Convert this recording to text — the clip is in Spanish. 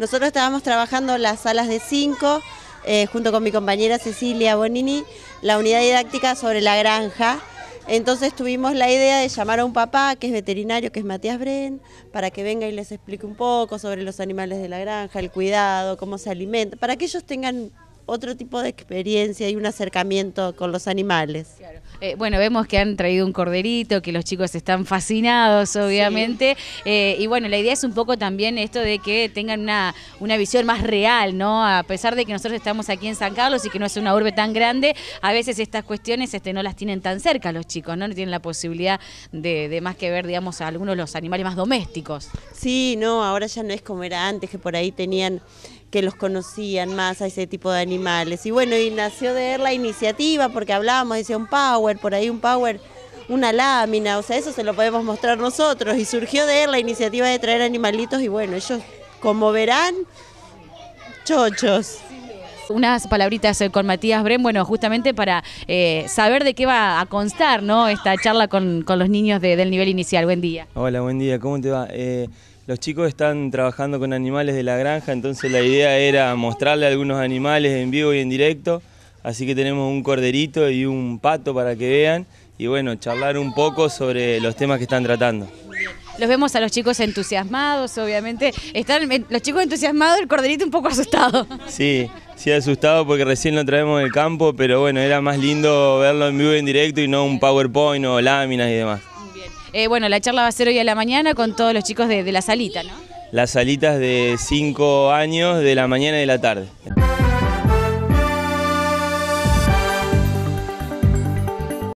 Nosotros estábamos trabajando las salas de 5, eh, junto con mi compañera Cecilia Bonini, la unidad didáctica sobre la granja. Entonces tuvimos la idea de llamar a un papá que es veterinario, que es Matías Bren, para que venga y les explique un poco sobre los animales de la granja, el cuidado, cómo se alimenta, para que ellos tengan otro tipo de experiencia y un acercamiento con los animales. Eh, bueno, vemos que han traído un corderito, que los chicos están fascinados, obviamente. Eh, y bueno, la idea es un poco también esto de que tengan una, una visión más real, ¿no? A pesar de que nosotros estamos aquí en San Carlos y que no es una urbe tan grande, a veces estas cuestiones este, no las tienen tan cerca los chicos, ¿no? No tienen la posibilidad de, de más que ver, digamos, a algunos de los animales más domésticos. Sí, no, ahora ya no es como era antes, que por ahí tenían que los conocían más a ese tipo de animales. Y bueno, y nació de él la iniciativa porque hablábamos, decía un power, por ahí un power, una lámina, o sea, eso se lo podemos mostrar nosotros. Y surgió de él la iniciativa de traer animalitos y bueno, ellos, como verán, chochos unas palabritas eh, con Matías Bren, bueno, justamente para eh, saber de qué va a constar, ¿no? Esta charla con, los niños del nivel inicial. Buen día. Hola, buen día, ¿cómo te va? Eh, los chicos están trabajando con animales de la granja, entonces la idea era mostrarle algunos animales en vivo y en directo, así que tenemos un corderito y un pato para que vean y bueno, charlar un poco sobre los temas que están tratando. Los vemos a los chicos entusiasmados, obviamente. Están los chicos entusiasmados, el corderito un poco asustado. Sí, sí asustado porque recién lo traemos del campo, pero bueno, era más lindo verlo en vivo en directo y no un PowerPoint o láminas y demás. Eh, bueno, la charla va a ser hoy a la mañana con todos los chicos de, de la salita, ¿no? Las salitas de 5 años de la mañana y de la tarde.